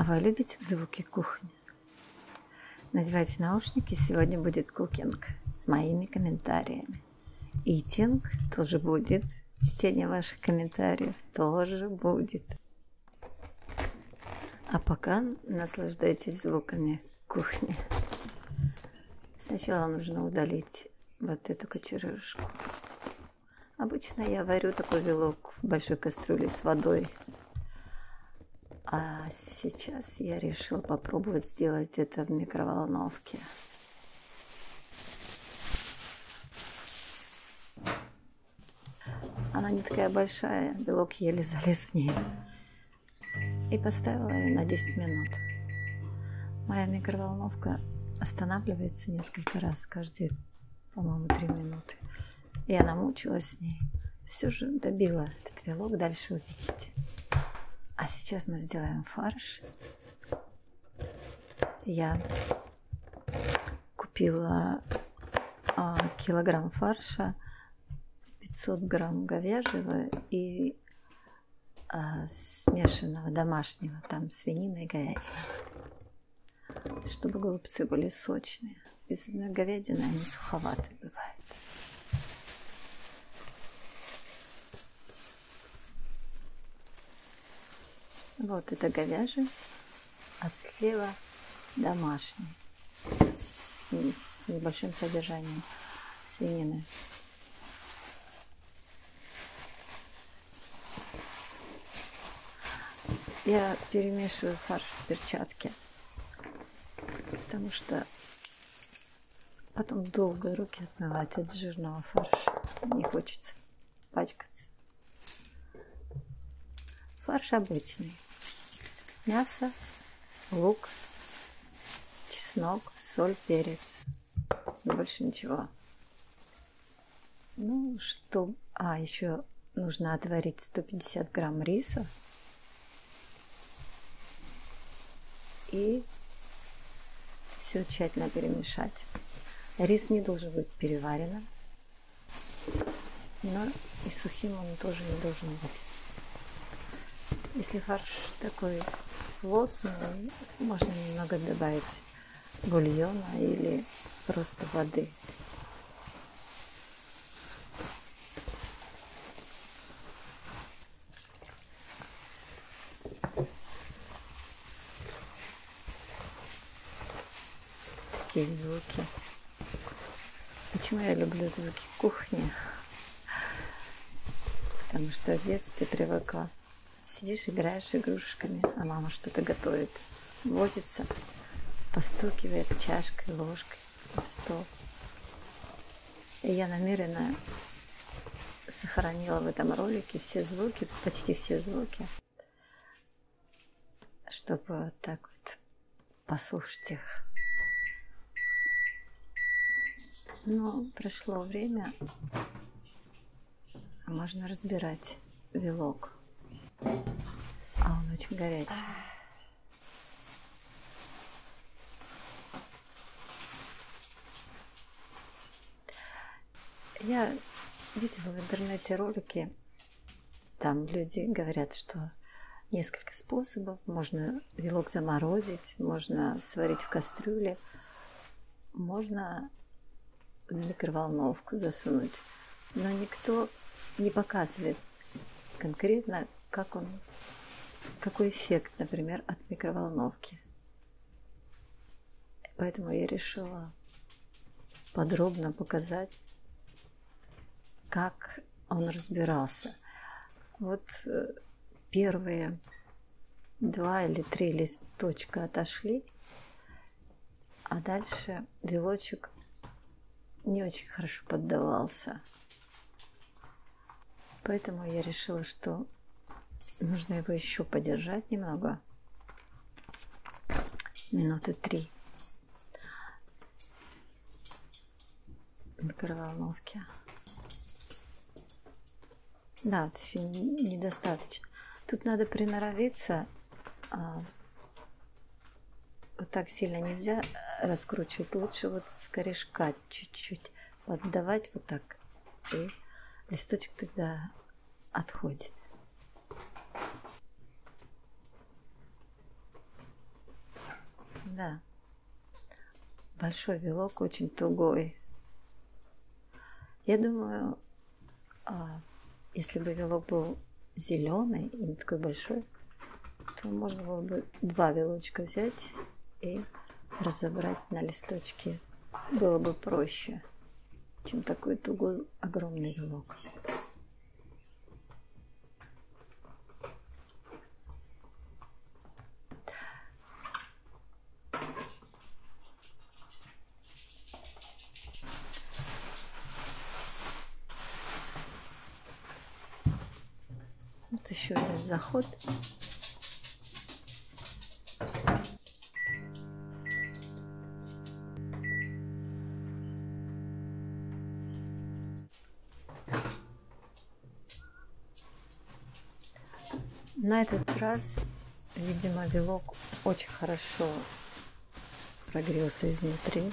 А вы любите звуки кухни? Надевайте наушники, сегодня будет кукинг с моими комментариями. Итинг тоже будет, чтение ваших комментариев тоже будет. А пока наслаждайтесь звуками кухни. Сначала нужно удалить вот эту кочерышку. Обычно я варю такой вилок в большой кастрюле с водой а сейчас я решила попробовать сделать это в микроволновке. Она не такая большая, белок еле залез в нее. И поставила ее на 10 минут. Моя микроволновка останавливается несколько раз каждые, по-моему, 3 минуты. Я намучилась с ней. Все же добила этот вилок, дальше увидите. Сейчас мы сделаем фарш. Я купила а, килограмм фарша, 500 грамм говяжьего и а, смешанного домашнего, там свинина и говядина, чтобы голубцы были сочные. Из говядины они суховатые бывают. Вот это говяжий, а слева домашний с, с небольшим содержанием свинины. Я перемешиваю фарш в перчатке, потому что потом долго руки отмывать от жирного фарша. Не хочется пачкаться. Фарш обычный мясо, лук, чеснок, соль, перец. Больше ничего. Ну, что... А, еще нужно отварить 150 грамм риса. И все тщательно перемешать. Рис не должен быть переваренным, но и сухим он тоже не должен быть. Если фарш такой плотный, можно немного добавить бульона или просто воды. Такие звуки. Почему я люблю звуки кухни? Потому что в детстве привыкла Сидишь, играешь игрушками, а мама что-то готовит. Возится, постукивает чашкой, ложкой в стол. И я намеренно сохранила в этом ролике все звуки, почти все звуки, чтобы вот так вот послушать их. Но прошло время, а можно разбирать вилок. А он очень горячий. Я видела в интернете ролики, там люди говорят, что несколько способов. Можно вилок заморозить, можно сварить в кастрюле, можно в микроволновку засунуть. Но никто не показывает конкретно, как он, какой эффект, например, от микроволновки. Поэтому я решила подробно показать, как он разбирался. Вот э, первые два или три листочка отошли, а дальше вилочек не очень хорошо поддавался. Поэтому я решила, что нужно его еще подержать немного. Минуты три. В микроволновке. Да, это еще недостаточно. Тут надо приноровиться. А, вот так сильно нельзя раскручивать. Лучше вот с чуть-чуть поддавать вот так. И листочек тогда отходит. Да. Большой вилок очень тугой. Я думаю, а, если бы вилок был зеленый и не такой большой, то можно было бы два вилочка взять и разобрать на листочки. Было бы проще, чем такой тугой огромный вилок. Вот еще заход. На этот раз, видимо, белок очень хорошо прогрелся изнутри.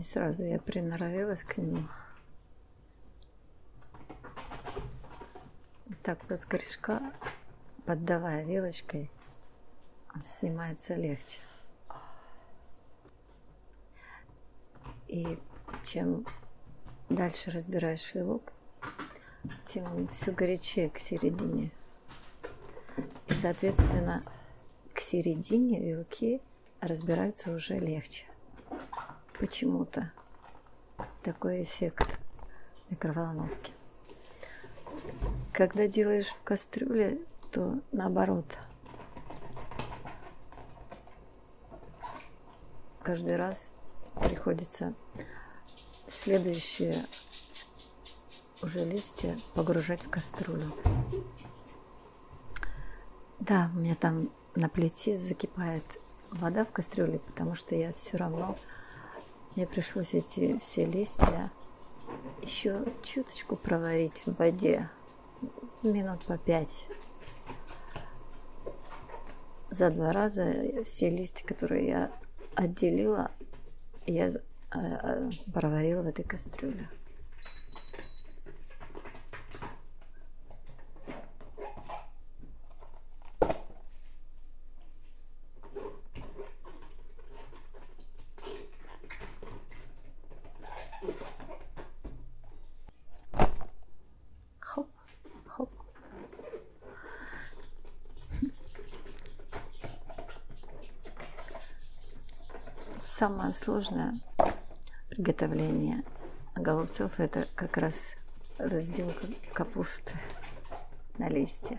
Не сразу я приноровилась к нему. Так вот корешка, поддавая вилочкой, он снимается легче. И чем дальше разбираешь вилок, тем он все горячее к середине. И, соответственно, к середине вилки разбираются уже легче почему-то такой эффект микроволновки. Когда делаешь в кастрюле, то наоборот. Каждый раз приходится следующие уже листья погружать в кастрюлю. Да, у меня там на плите закипает вода в кастрюле, потому что я все равно мне пришлось эти все листья еще чуточку проварить в воде, минут по пять. За два раза все листья, которые я отделила, я э, э, проварила в этой кастрюле. Самое сложное приготовление голубцов это как раз разделка капусты на листья.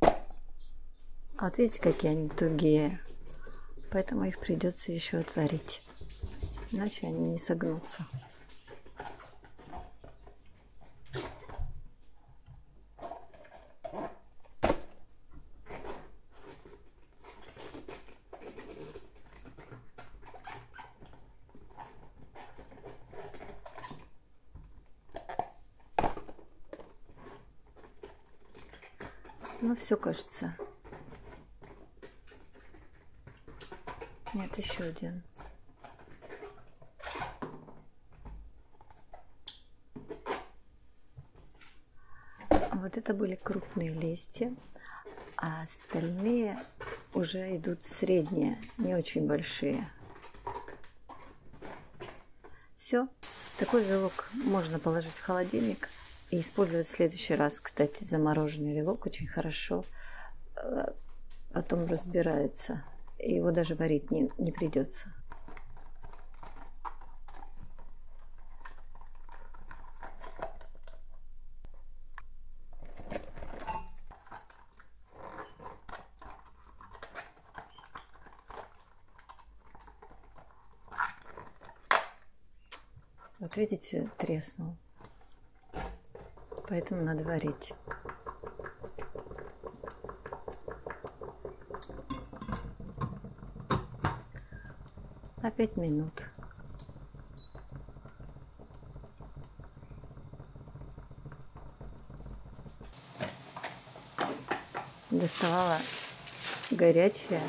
А вот видите, какие они тугие. Поэтому их придется еще отварить. Иначе они не согнутся. Ну, все кажется. Нет, еще один. Вот это были крупные листья, а остальные уже идут средние, не очень большие. Все. Такой вилок можно положить в холодильник – и использовать в следующий раз, кстати, замороженный вилок очень хорошо э, потом разбирается. Его даже варить не, не придется. Вот видите, треснул поэтому надо варить. На пять минут. Доставала горячее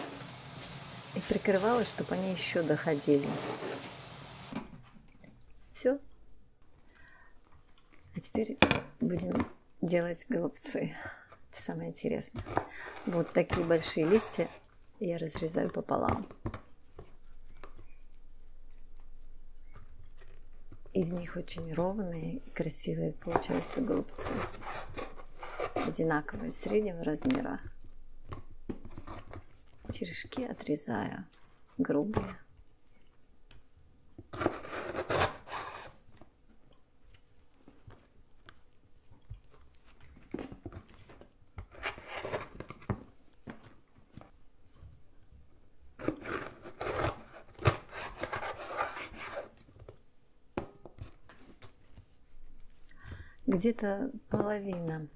и прикрывала, чтобы они еще доходили. Все. А теперь будем делать голубцы. Это самое интересное. Вот такие большие листья я разрезаю пополам. Из них очень ровные, красивые получаются голубцы. Одинаковые, среднего размера. Черешки отрезаю грубые. Где-то половина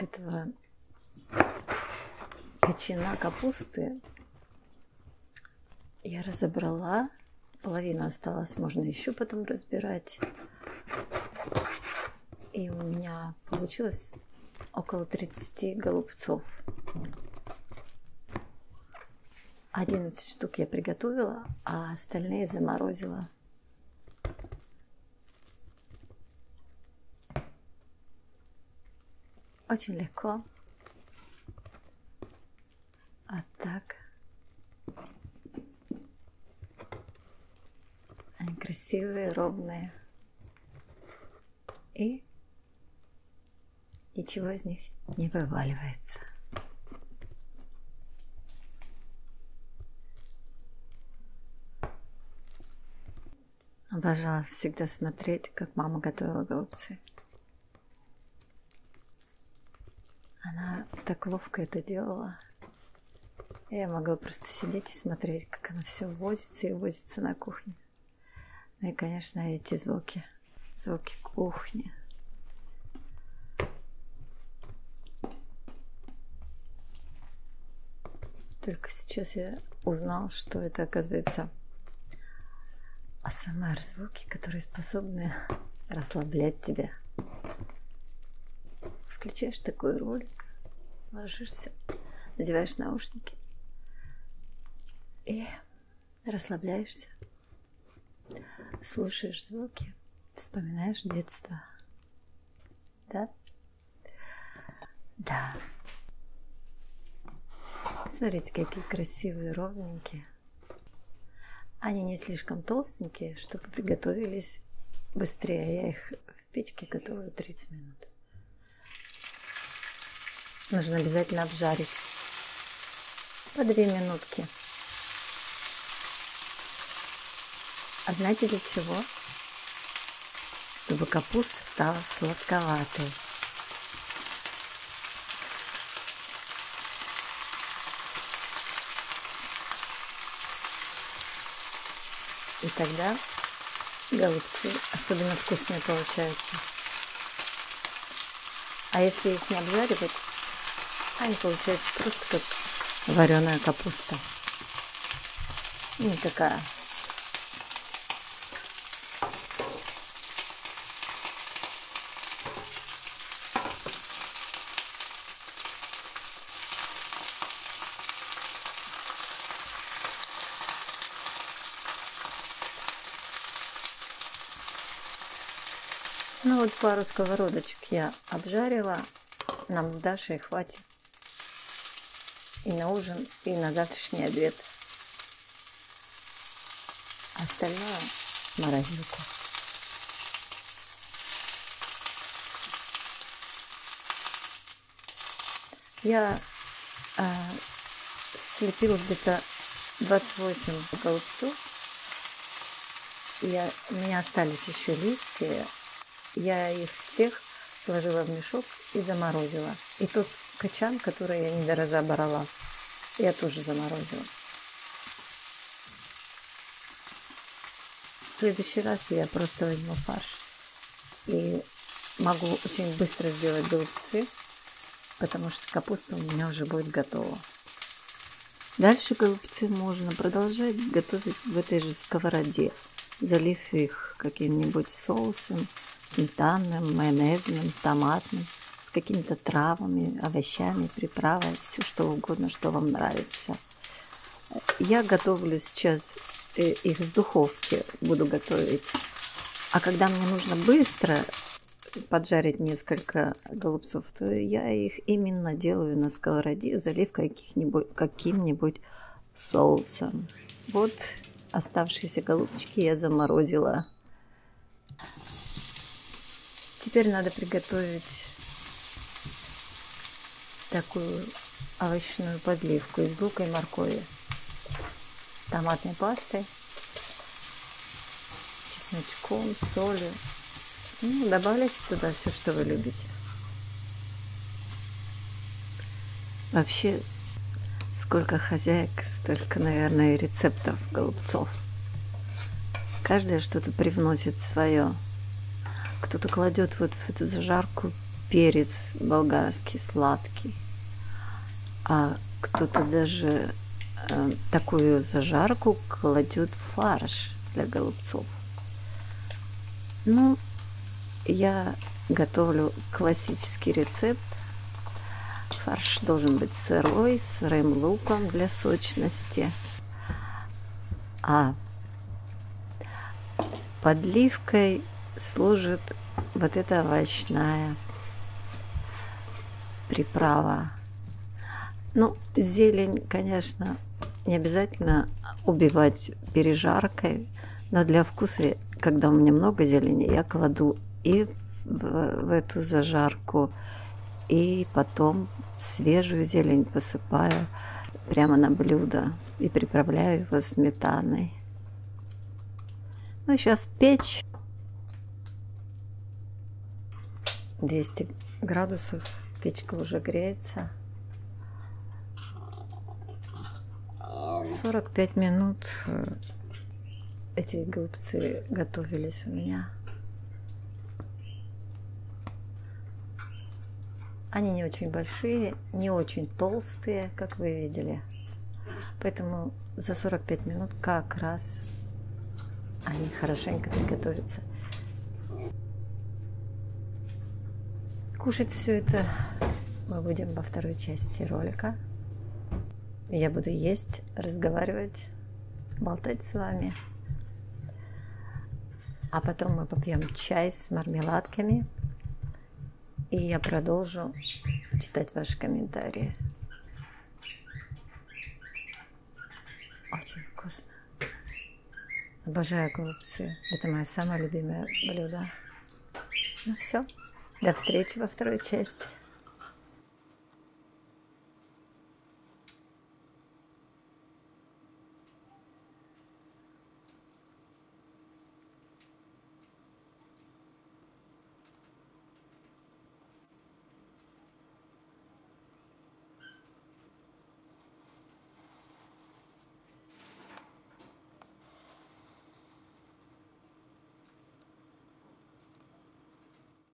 этого кочана капусты я разобрала. Половина осталась, можно еще потом разбирать. И у меня получилось около 30 голубцов. 11 штук я приготовила, а остальные заморозила Очень легко. А так. Они красивые, ровные. И ничего из них не вываливается. Обожала всегда смотреть, как мама готовила голубцы. Она так ловко это делала. Я могла просто сидеть и смотреть, как она все возится и возится на кухне. Ну и, конечно, эти звуки. Звуки кухни. Только сейчас я узнал, что это, оказывается, АСМР звуки, которые способны расслаблять тебя. Включаешь такой ролик, ложишься, надеваешь наушники и расслабляешься, слушаешь звуки, вспоминаешь детство. Да? Да. Смотрите, какие красивые, ровненькие. Они не слишком толстенькие, чтобы приготовились быстрее. Я их в печке готовлю 30 минут. Нужно обязательно обжарить. По две минутки. А знаете для чего? Чтобы капуста стала сладковатой. И тогда голубцы особенно вкусные получаются. А если их не обжаривать, они получаются просто как вареная капуста. Не такая. Ну вот пару сковородочек я обжарила. Нам с Дашей хватит и на ужин, и на завтрашний обед. Остальное в морозилку. Я э, слепила где-то 28 голубцов. Я, у меня остались еще листья. Я их всех сложила в мешок и заморозила. И тот качан, который я не разобрала, я тоже заморозила. В следующий раз я просто возьму фарш и могу очень быстро сделать голубцы, потому что капуста у меня уже будет готова. Дальше голубцы можно продолжать готовить в этой же сковороде, залив их каким-нибудь соусом, сметанным, майонезным, томатным – какими-то травами, овощами, приправой, все что угодно, что вам нравится. Я готовлю сейчас э, их в духовке буду готовить. А когда мне нужно быстро поджарить несколько голубцов, то я их именно делаю на сковороде, залив каким-нибудь каким соусом. Вот оставшиеся голубчики я заморозила. Теперь надо приготовить такую овощную подливку из лука и моркови с томатной пастой, чесночком, солью. Ну, добавляйте туда все, что вы любите. Вообще, сколько хозяек, столько, наверное, рецептов голубцов. Каждая что-то привносит свое. Кто-то кладет вот в эту зажарку перец болгарский сладкий, а кто-то даже э, такую зажарку кладет в фарш для голубцов. Ну, я готовлю классический рецепт. Фарш должен быть сырой, с сырым луком для сочности. А подливкой служит вот эта овощная приправа. Ну, зелень, конечно, не обязательно убивать пережаркой, но для вкуса, когда у меня много зелени, я кладу и в, в эту зажарку, и потом свежую зелень посыпаю прямо на блюдо и приправляю его сметаной. Ну, сейчас печь 200 градусов Печка уже греется. 45 минут э, эти голубцы готовились у меня. Они не очень большие, не очень толстые, как вы видели. Поэтому за 45 минут как раз они хорошенько приготовятся. Кушать все это мы будем во второй части ролика. Я буду есть, разговаривать, болтать с вами. А потом мы попьем чай с мармеладками. И я продолжу читать ваши комментарии. Очень вкусно. Обожаю голубцы. Это мое самое любимое блюдо. Ну все. До встречи во второй части.